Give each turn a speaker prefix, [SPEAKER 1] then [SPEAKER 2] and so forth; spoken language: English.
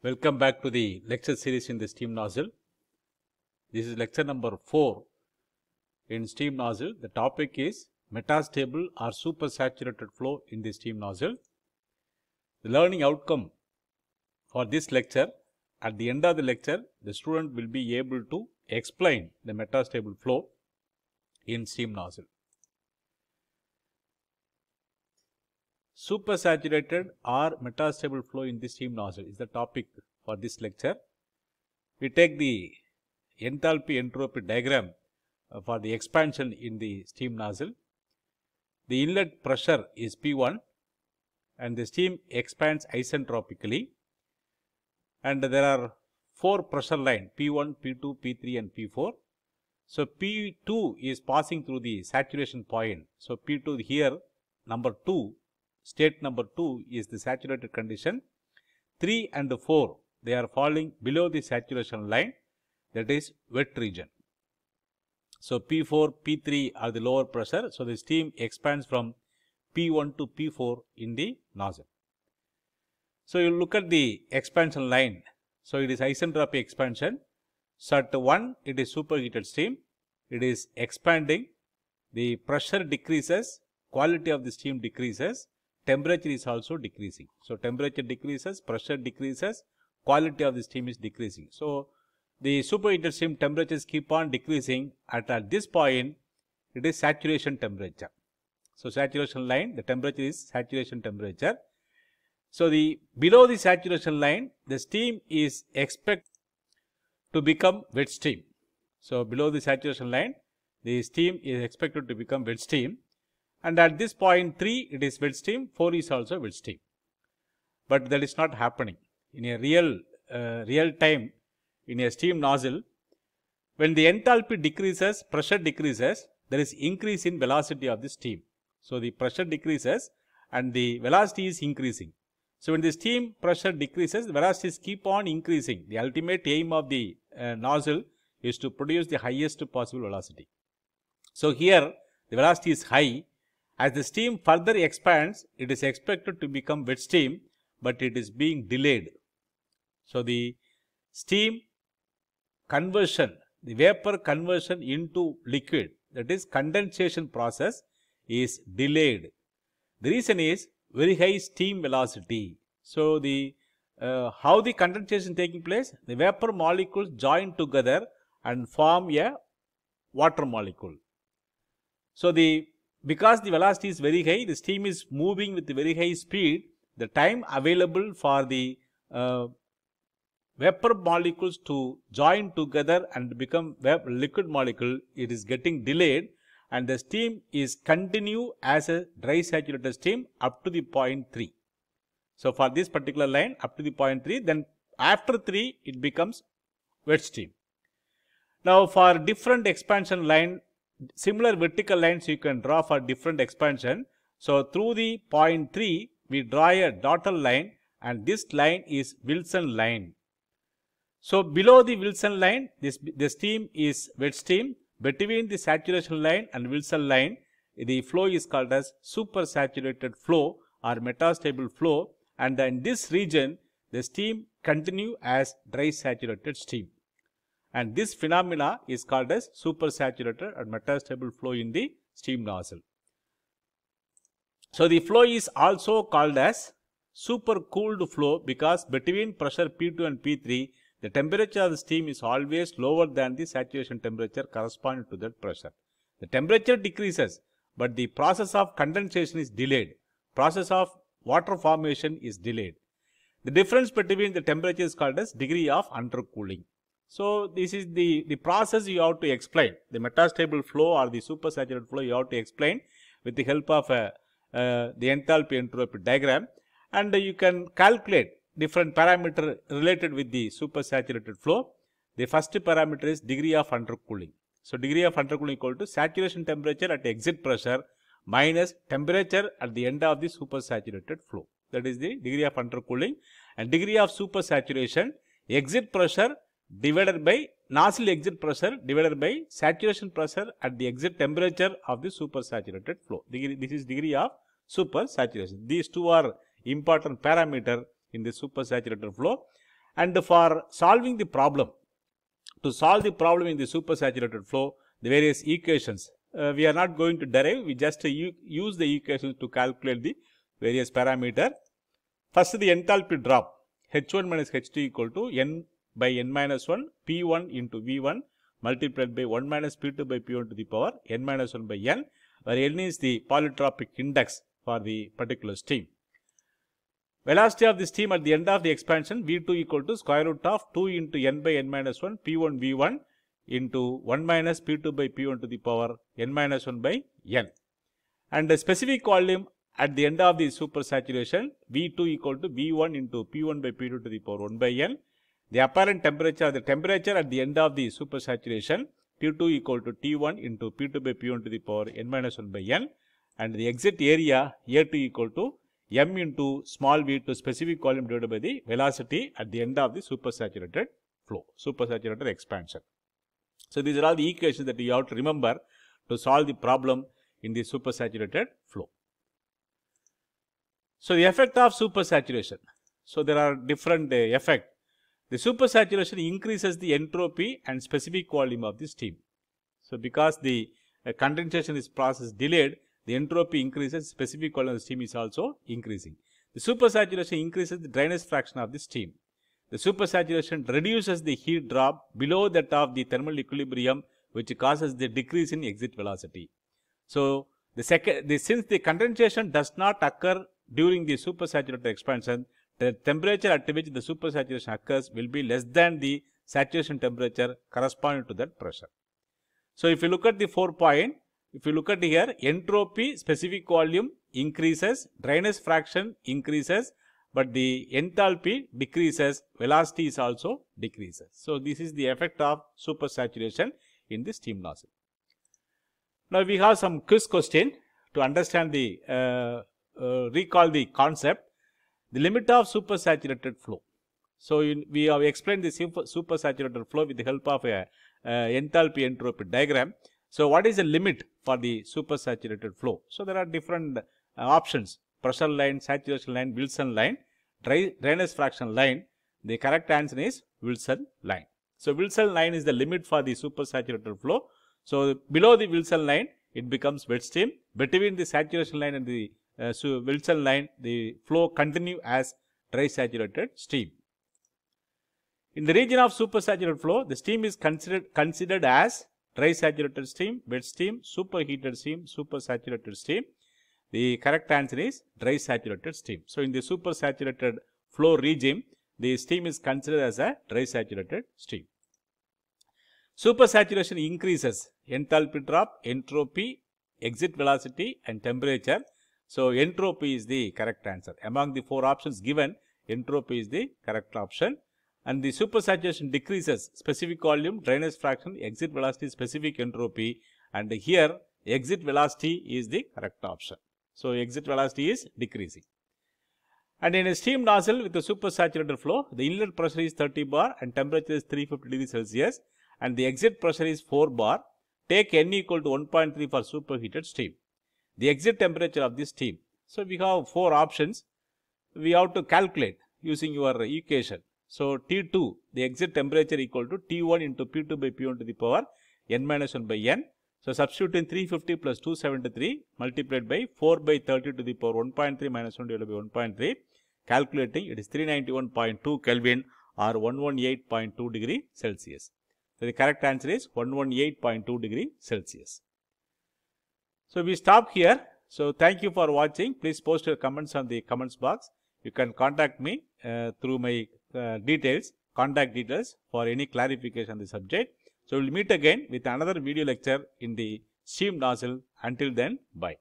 [SPEAKER 1] Welcome back to the lecture series in the steam nozzle. This is lecture number 4 in steam nozzle. The topic is metastable or supersaturated flow in the steam nozzle. The learning outcome for this lecture, at the end of the lecture, the student will be able to explain the metastable flow in steam nozzle. Supersaturated or metastable flow in the steam nozzle is the topic for this lecture. We take the enthalpy entropy diagram uh, for the expansion in the steam nozzle. The inlet pressure is P1 and the steam expands isentropically and there are four pressure line P1, P2, P3 and P4. So, P2 is passing through the saturation point. So, P2 here number 2 state number 2 is the saturated condition. 3 and 4 they are falling below the saturation line that is wet region. So, P4, P3 are the lower pressure. So, the steam expands from P1 to P4 in the nozzle. So, you look at the expansion line. So, it is isentropy expansion. So, at 1 it is superheated steam. It is expanding. The pressure decreases, quality of the steam decreases, temperature is also decreasing. So, temperature decreases, pressure decreases, quality of the steam is decreasing. So, the superheated steam temperatures keep on decreasing at, at this point it is saturation temperature. So, saturation line the temperature is saturation temperature. So, the below the saturation line the steam is expected to become wet steam. So, below the saturation line the steam is expected to become wet steam and at this point 3 it is wet steam 4 is also wet steam. But that is not happening in a real uh, real time in a steam nozzle when the enthalpy decreases pressure decreases there is increase in velocity of the steam. So, the pressure decreases and the velocity is increasing. So, when the steam pressure decreases the velocities keep on increasing the ultimate aim of the uh, nozzle is to produce the highest possible velocity. So, here the velocity is high as the steam further expands it is expected to become wet steam, but it is being delayed. So, the steam conversion the vapor conversion into liquid that is condensation process is delayed. The reason is very high steam velocity. So, the uh, how the condensation taking place the vapor molecules join together and form a water molecule. So, the because the velocity is very high the steam is moving with very high speed the time available for the uh, vapor molecules to join together and become liquid molecule it is getting delayed and the steam is continue as a dry saturated steam up to the point 3. So, for this particular line up to the point 3 then after 3 it becomes wet steam. Now, for different expansion line similar vertical lines you can draw for different expansion. So, through the point 3 we draw a dotted line and this line is Wilson line. So, below the Wilson line this the steam is wet steam between the saturation line and Wilson line the flow is called as supersaturated flow or metastable flow and in this region the steam continue as dry saturated steam and this phenomena is called as supersaturated or metastable flow in the steam nozzle. So, the flow is also called as supercooled flow because between pressure P2 and P3 the temperature of the steam is always lower than the saturation temperature corresponding to that pressure. The temperature decreases, but the process of condensation is delayed. Process of water formation is delayed. The difference between the temperature is called as degree of undercooling. So, this is the, the process you have to explain. The metastable flow or the supersaturated flow you have to explain with the help of uh, uh, the enthalpy entropy diagram and you can calculate different parameter related with the supersaturated flow. The first parameter is degree of undercooling. So, degree of undercooling equal to saturation temperature at exit pressure minus temperature at the end of the supersaturated flow. That is the degree of undercooling and degree of supersaturation exit pressure divided by nozzle exit pressure divided by saturation pressure at the exit temperature of the supersaturated flow. This is degree of supersaturation. These two are important parameter in the supersaturated flow And for solving the problem, to solve the problem in the supersaturated flow, the various equations, uh, we are not going to derive, we just uh, use the equations to calculate the various parameter. First, the enthalpy drop, H1 minus H2 equal to N by N minus 1, P1 into V1 multiplied by 1 minus P2 by P1 to the power N minus 1 by N, where N is the polytropic index for the particular stream. Velocity of the steam at the end of the expansion V2 equal to square root of 2 into n by n minus 1 P1 V1 into 1 minus P2 by P1 to the power n minus 1 by n. And the specific volume at the end of the supersaturation V2 equal to V1 into P1 by P2 to the power 1 by n. The apparent temperature, the temperature at the end of the supersaturation T2 equal to T1 into P2 by P1 to the power n minus 1 by n. And the exit area A2 equal to m into small v to specific volume divided by the velocity at the end of the supersaturated flow, supersaturated expansion. So, these are all the equations that you have to remember to solve the problem in the supersaturated flow. So, the effect of supersaturation. So, there are different uh, effect. The supersaturation increases the entropy and specific volume of the steam. So, because the uh, condensation is process delayed, the entropy increases, specific volume of the steam is also increasing. The supersaturation increases the dryness fraction of the steam. The supersaturation reduces the heat drop below that of the thermal equilibrium which causes the decrease in exit velocity. So, the second, the, since the condensation does not occur during the supersaturated expansion, the temperature at which the supersaturation occurs will be less than the saturation temperature corresponding to that pressure. So, if you look at the 4 point, if you look at here, entropy specific volume increases, dryness fraction increases, but the enthalpy decreases, velocity is also decreases. So, this is the effect of supersaturation in the steam nozzle. Now, we have some quiz question to understand the, uh, uh, recall the concept, the limit of supersaturated flow. So, in, we have explained the super, supersaturated flow with the help of a enthalpy entropy diagram. So, what is the limit for the supersaturated flow? So, there are different uh, options pressure line, saturation line, Wilson line, dry, dryness fraction line. The correct answer is Wilson line. So, Wilson line is the limit for the supersaturated flow. So, below the Wilson line it becomes wet steam. Between the saturation line and the uh, so Wilson line the flow continue as dry saturated steam. In the region of supersaturated flow the steam is considered considered as dry saturated steam, wet steam, superheated steam, supersaturated steam. The correct answer is dry saturated steam. So, in the supersaturated flow regime, the steam is considered as a dry saturated steam. Supersaturation increases enthalpy drop, entropy, exit velocity and temperature. So, entropy is the correct answer. Among the four options given, entropy is the correct option and the supersaturation decreases specific volume, dryness fraction, exit velocity, specific entropy and here exit velocity is the correct option. So, exit velocity is decreasing. And in a steam nozzle with a supersaturated flow, the inlet pressure is 30 bar and temperature is 350 degrees Celsius and the exit pressure is 4 bar. Take n equal to 1.3 for superheated steam. The exit temperature of this steam. So, we have four options. We have to calculate using your equation. So, T2 the exit temperature equal to T1 into P2 by P1 to the power n minus 1 by n. So, substituting 350 plus 273 multiplied by 4 by 30 to the power 1.3 minus 1 divided by 1.3 calculating it is 391.2 Kelvin or 118.2 degree Celsius. So, the correct answer is 118.2 degree Celsius. So, we stop here. So, thank you for watching. Please post your comments on the comments box. You can contact me uh, through my uh, details, contact details for any clarification on the subject. So, we will meet again with another video lecture in the steam nozzle. Until then, bye.